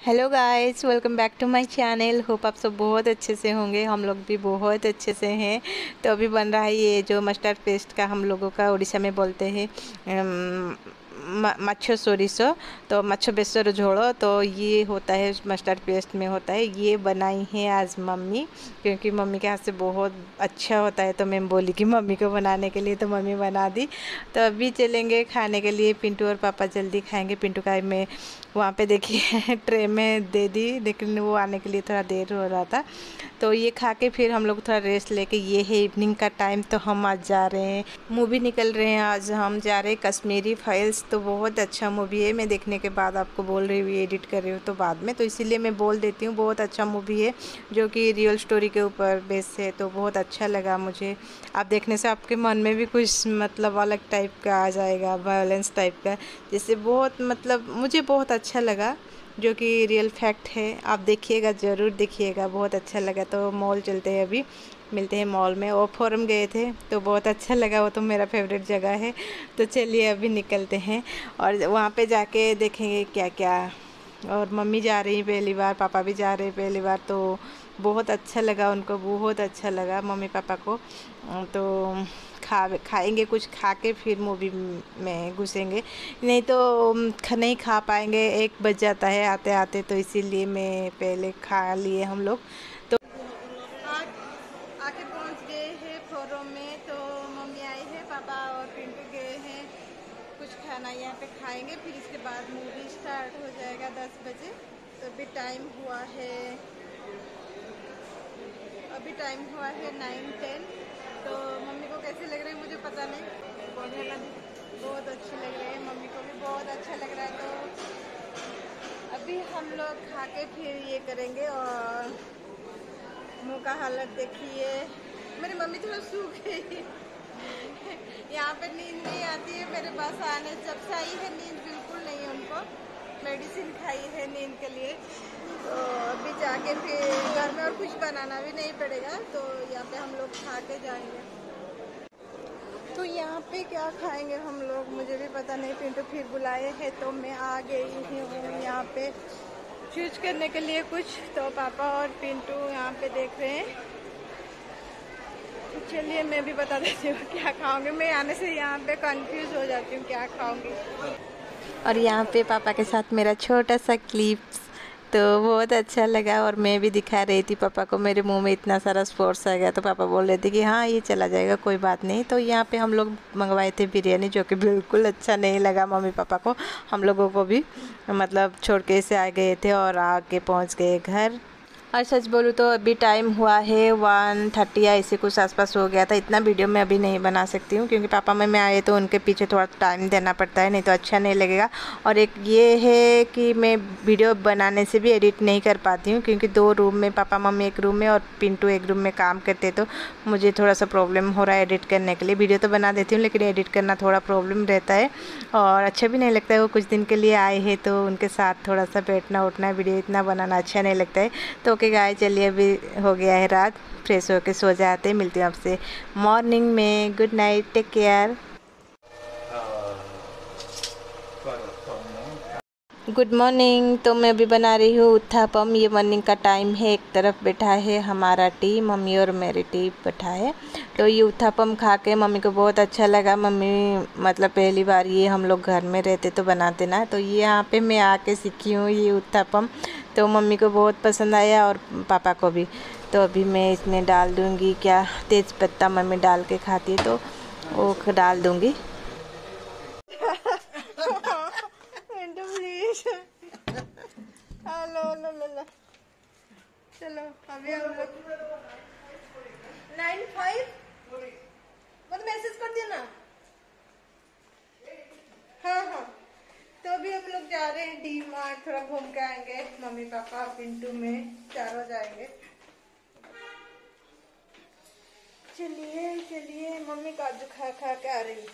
Hello guys welcome back to my channel hope आप सब बहुत अच्छे से होंगे। हम लोग भी बहुत अच्छे से हैं। तो अभी बन रहा है ये जो मस्टर्ड पेस्ट का हम लोगों का उड़ीसा में बोलते हैं मच्छो सोरिसो। तो मच्छो बेसर झोड़ो। तो ये होता है मस्टर्ड पेस्ट में होता है। ये बनाई है आज मम्मी, क्योंकि मम्मी के हाथ से बहुत अच्छा होता है। तो मैं बोली कि मम्मी को बनाने के लिए तो मम्मी बना दी। तो अभी चलेंगे खाने के लिए। पिंटू और पापा जल्दी खाएँगे। पिंटू का मैं वहाँ पे देखिए ट्रे में दे दी, लेकिन वो आने के लिए थोड़ा देर हो रहा था। तो ये खा के फिर हम लोग थोड़ा रेस्ट लेके, ये है इवनिंग का टाइम तो हम आज जा रहे हैं। मूवी निकल रहे हैं, आज हम जा रहे हैं कश्मीरी फाइल्स तो बहुत अच्छा मूवी है। मैं देखने के बाद आपको बोल रही हूँ एडिट कर रही हूँ तो बाद में। तो इसीलिए मैं बोल देती हूँ, बहुत अच्छा मूवी है, जो कि रियल स्टोरी के ऊपर बेस है तो बहुत अच्छा लगा मुझे। आप देखने से आपके मन में भी कुछ मतलब अलग टाइप का आ जाएगा वायलेंस टाइप का जैसे बहुत मतलब मुझे बहुत अच्छा लगा, जो कि रियल फैक्ट है। आप देखिएगा, ज़रूर देखिएगा, बहुत अच्छा लगा। तो मॉल चलते हैं अभी। मिलते हैं मॉल में। और फॉरम गए थे तो बहुत अच्छा लगा। वो तो मेरा फेवरेट जगह है। तो चलिए, अभी निकलते हैं। और वहाँ पे जाके देखेंगे क्या क्या और मम्मी जा रही पहली बार, पापा भी जा रहे हैं पहली बार तो बहुत अच्छा लगा उनको, बहुत अच्छा लगा मम्मी पापा को। तो खा, खाएँगे कुछ खा के फिर मूवी में घुसेंगे। नहीं तो नहीं खा पाएँगे, एक बज जाता है आते आते तो इसीलिए मैं पहले खा लिए हम लोग। तो आके पहुँच गए हैं फोरम में तो मम्मी आई है, पापा और पिंटू गए हैं। कुछ खाना यहाँ पे खाएँगे, फिर इसके बाद मूवी स्टार्ट हो जाएगा दस बजे। तो अभी टाइम हुआ है अभी टाइम हुआ है नाइन टेन तो मम्मी को कैसे लग रहे हैं मुझे पता नहीं। बहुत अच्छी लग रही है, मम्मी को भी बहुत अच्छा लग रहा है तो अभी हम लोग खा के फिर ये करेंगे और मुँह का हालत देखिए। मेरी मम्मी थोड़ा सूख गई। यहाँ पे नींद नहीं आती है, मेरे पास आने, जब से आई है, नींद बिल्कुल नहीं है उनको। मेडिसिन खाई है नींद के लिए। तो अभी जाके फिर घर में और कुछ बनाना भी नहीं पड़ेगा तो यहाँ पे हम लोग खा के जाएँगे। तो यहाँ पे क्या खाएँगे हम लोग? मुझे भी पता नहीं, पिंटू फिर बुलाए हैं तो मैं आ गई हूँ यहाँ पे। चूज़ करने के लिए कुछ तो पापा और पिंटू यहाँ पे देख रहे हैं। चलिए मैं भी बता देती हूँ क्या खाऊँगी। मैं आने से यहाँ पे कंफ्यूज हो जाती हूँ क्या खाऊँगी। और यहाँ पे पापा के साथ मेरा छोटा सा क्लिप्स तो बहुत अच्छा लगा और मैं भी दिखा रही थी पापा को। मेरे मुँह में इतना सारा स्पोर्ट्स आ गया तो पापा बोल रहे थे कि हाँ ये चला जाएगा, कोई बात नहीं। तो यहाँ पे हम लोग मंगवाए थे बिरयानी, जो कि बिल्कुल अच्छा नहीं लगा मम्मी पापा को। हम लोगों को भी मतलब छोड़ के से आ गए थे और आके पहुँच गए घर। और सच बोलूँ तो अभी टाइम हुआ है वन थर्टी या ऐसे कुछ आसपास हो गया था। इतना वीडियो मैं अभी नहीं बना सकती हूँ, क्योंकि पापा मम्मी आए तो उनके पीछे थोड़ा टाइम देना पड़ता है, नहीं तो अच्छा नहीं लगेगा। और एक ये है कि मैं वीडियो बनाने से भी एडिट नहीं कर पाती हूँ, क्योंकि दो रूम में, पापा मम्मी एक रूम में और पिंटू एक रूम में काम करते तो मुझे थोड़ा सा प्रॉब्लम हो रहा है एडिट करने के लिए। वीडियो तो बना देती हूँ, लेकिन एडिट करना थोड़ा प्रॉब्लम रहता है। और अच्छा भी नहीं लगता है, वो कुछ दिन के लिए आए हैं तो उनके साथ थोड़ा सा बैठना उठना वीडियो इतना बनाना अच्छा नहीं लगता है। तो ओके गाय चलिए अभी हो गया है रात। फ्रेश होकर सो जाते मिलती हूँ आपसे मॉर्निंग में। Good night take care good morning तो मैं अभी बना रही हूँ उत्थापम ये मॉर्निंग का टाइम है। एक तरफ़ बैठा है हमारा टी मम्मी और मेरी टी बैठा है। तो ये उत्थापम खा के मम्मी को बहुत अच्छा लगा। मम्मी मतलब पहली बार ये हम लोग घर में रहते तो बनाते ना। तो ये यहाँ पे मैं आके सीखी हूँ, ये उत्थापम तो मम्मी को बहुत पसंद आया और पापा को भी। तो अभी मैं इसमें डाल दूँगी क्या, तेज़ पत्ता मम्मी डाल के खाती है तो वो डाल दूँगी। मतलब हाँ हाँ। तो अभी हम लोग जा रहे हैं डी मार्ट थोड़ा घूम के आएँगे। पापा पिंटू में चारों जाएँगे। चलिए चलिए मम्मी काजू खा खा के आ रही।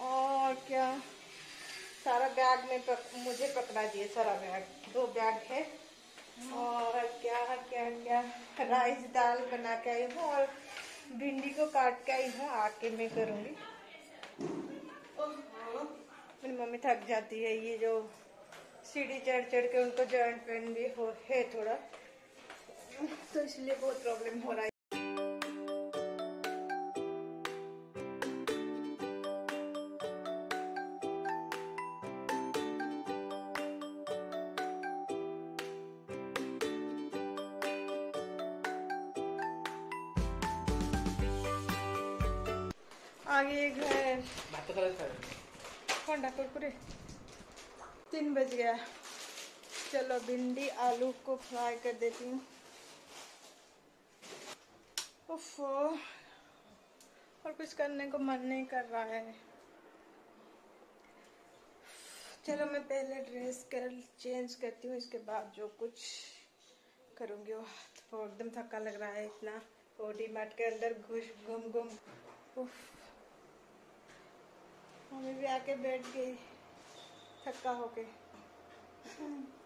और क्या? सारा बैग में पक, मुझे पकड़ा दिए सारा बैग। दो बैग है। और क्या क्या क्या? राइस दाल बना के आई हूँ और भिंडी को काट के आई हूँ। आके मैं करूँगी। मेरी मम्मी थक जाती है ये जो सीढ़ी चढ़ चढ़ के उनको जॉइंट पेन भी हो है थोड़ा। तो इसलिए बहुत प्रॉब्लम हो रहा है। आगे घर होंडा कुरकुरे तीन बज गया चलो, भिंडी, आलू को फ्राई कर देती हूँ। और कुछ करने को मन नहीं कर रहा है। चलो, मैं पहले ड्रेस कर चेंज करती हूँ, इसके बाद जो कुछ करूँगी, वो तो एकदम थका लग रहा है इतना। वो डी मार्ट के अंदर घुस, घूम घूम। मम्मी भी आके बैठ गई। थका होके। पिंटू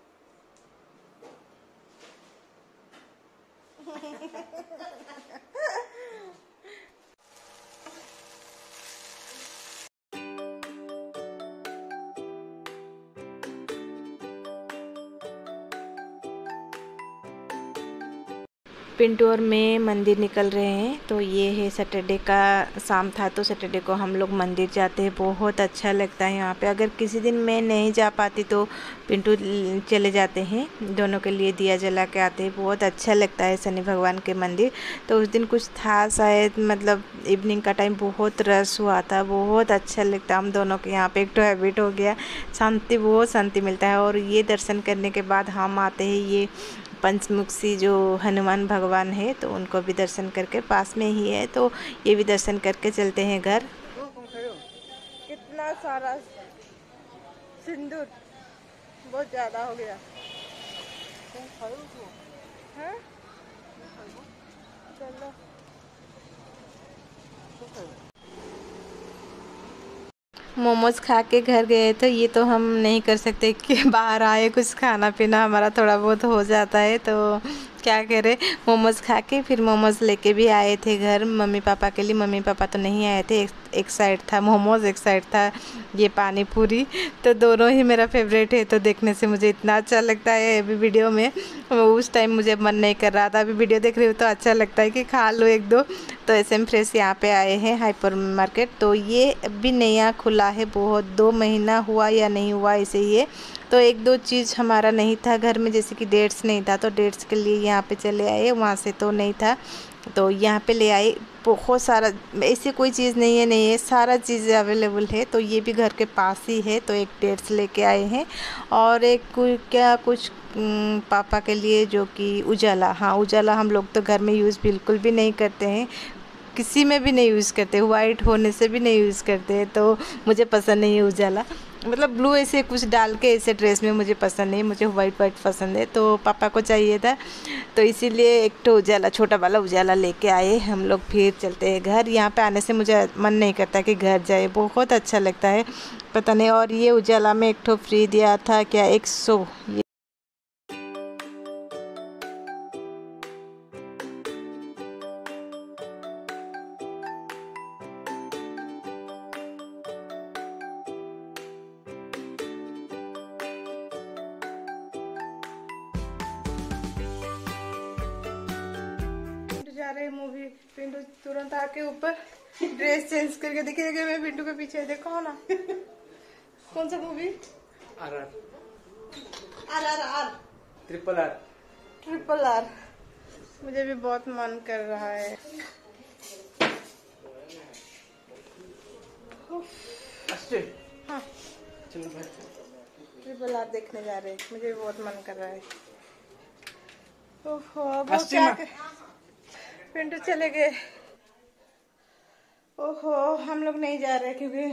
और में मंदिर निकल रहे हैं। तो ये है सैटरडे का शाम था तो सैटरडे को हम लोग मंदिर जाते हैं। बहुत अच्छा लगता है यहाँ पे। अगर किसी दिन मैं नहीं जा पाती तो पिंटू चले जाते हैं। दोनों के लिए दिया जला के आते हैं। बहुत अच्छा लगता है शनि भगवान के मंदिर। तो उस दिन कुछ था शायद मतलब इवनिंग का टाइम बहुत रस हुआ था। बहुत अच्छा लगता हम दोनों के यहाँ पे एक तो हैबिट हो गया। शांति, बहुत शांति मिलता है। और ये दर्शन करने के बाद हम आते हैं ये पंचमुखी जो हनुमान भगवान है तो उनको भी दर्शन करके पास में ही है तो ये भी दर्शन करके चलते हैं घर। कितना सारा सिंदूर, बहुत ज़्यादा हो गया। है? चलो। मोमोज खा के घर गए थे, ये तो हम नहीं कर सकते कि बाहर आए, कुछ खाना पीना हमारा थोड़ा बहुत हो जाता है तो क्या करें? मोमोज़ खा के फिर मोमोज़ लेके भी आए थे घर। मम्मी पापा के लिए मम्मी पापा तो नहीं आए थे एक, साइड था मोमोज़ एक साइड था ये पानी पूरी। तो दोनों ही मेरा फेवरेट है तो देखने से मुझे इतना अच्छा लगता है अभी वीडियो में। उस टाइम मुझे मन नहीं कर रहा था अभी वीडियो देख रही हूँ तो अच्छा लगता है कि खा लो एक दो। तो एस एम फ्रेश यहाँ पे आए हैं हाइपर मार्केट तो ये अभी नया खुला है बहुत दो महीना हुआ या नहीं हुआ इसे ये। तो एक दो चीज़ हमारा नहीं था घर में जैसे कि डेट्स नहीं था तो डेट्स के लिए यहाँ पे चले आए वहाँ से तो नहीं था। तो यहाँ पे ले आए। बहुत सारा, ऐसी कोई चीज़ नहीं है नहीं है। सारा चीज़ें अवेलेबल है। तो ये भी घर के पास ही है। तो एक डेट्स लेके आए हैं। और एक क्या कुछ पापा के लिए जो कि उजाला। हाँ उजाला हम लोग तो घर में यूज़ बिल्कुल भी नहीं करते हैं। किसी में भी नहीं यूज़ करते वाइट होने से भी नहीं यूज़ करते तो मुझे पसंद नहीं है उजाला। मतलब ब्लू ऐसे कुछ डाल के ऐसे ड्रेस में मुझे पसंद नहीं, मुझे वाइट वाइट पसंद है तो पापा को चाहिए था तो इसीलिए एक तो उजाला, छोटा वाला उजाला लेके आए हम लोग, फिर चलते हैं घर। यहाँ पे आने से मुझे मन नहीं करता कि घर जाए, बहुत अच्छा लगता है, पता नहीं, और ये उजाला में एक ठो फ्री दिया था, क्या, एक सौ पिंटू तुरंत आके ऊपर ड्रेस चेंज करके देखिए मैं पिंटू के पीछे देखो ना। कौन सा movie R R. R R R. Triple R triple R मुझे भी बहुत मन कर रहा है। हाँ। ट्रिपल आर देखने जा रहे हैं। मुझे भी बहुत मन कर रहा है। ओहो वो क्या पिंटू चले गए। ओहो, हम लोग नहीं जा रहे क्योंकि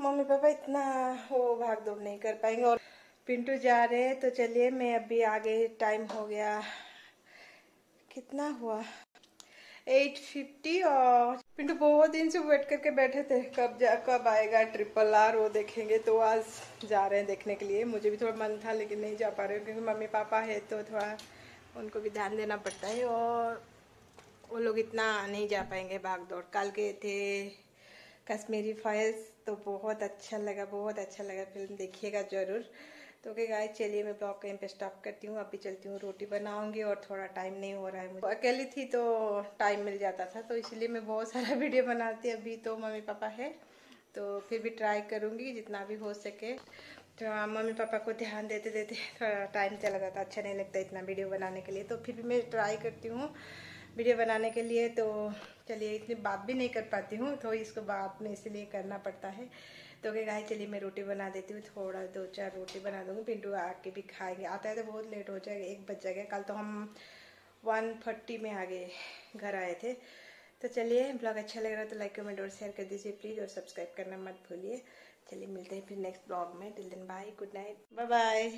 मम्मी पापा इतना वो भाग दौड़ नहीं कर पाएँगे और पिंटू जा रहे तो चलिए मैं अभी आगे टाइम हो गया। कितना हुआ? एट फिफ्टी और पिंटू बहुत दिन से वेट करके बैठे थे, कब जा, कब आएगा ट्रिपल आर वो देखेंगे तो आज जा रहे हैं देखने के लिए। मुझे भी थोड़ा मन था, लेकिन नहीं जा पा रहे क्योंकि मम्मी पापा है तो थोड़ा उनको भी ध्यान देना पड़ता है और वो लोग इतना नहीं जा पाएँगे भाग दौड़ कल गए थे कश्मीरी फाइल्स तो बहुत अच्छा लगा, बहुत अच्छा लगा फ़िल्म देखिएगा ज़रूर। तो ओके गाइस चलिए मैं ब्लॉग कहीं पे स्टॉप करती हूँ, अभी चलती हूँ, रोटी बनाऊँगी और थोड़ा टाइम नहीं हो रहा है मुझे। अकेली थी तो टाइम मिल जाता था तो इसलिए मैं बहुत सारा वीडियो बनाती अभी तो मम्मी पापा है तो फिर भी ट्राई करूँगी जितना भी हो सके। तो मम्मी पापा को ध्यान देते देते थोड़ा टाइम चला जाता अच्छा नहीं लगता इतना वीडियो बनाने के लिए तो फिर भी मैं ट्राई करती हूँ। वीडियो बनाने के लिए तो चलिए इतनी बात भी नहीं कर पाती हूँ तो इसको बात में इसलिए करना पड़ता है। तो क्या गाय, चलिए मैं रोटी बना देती हूँ, थोड़ा दो चार रोटी बना दूँगी पिंटू आके भी खाएँगे। आता है तो बहुत लेट हो जाएगा, एक बज जाएगा। कल तो हम वन थर्टी में आ गए घर आए थे। तो चलिए ब्लॉग अच्छा लग रहा है तो लाइक कमेंट और शेयर कर दीजिए प्लीज़ और सब्सक्राइब करना मत भूलिए। चलिए मिलते हैं फिर नेक्स्ट ब्लॉग में। Till then bye good night bye bye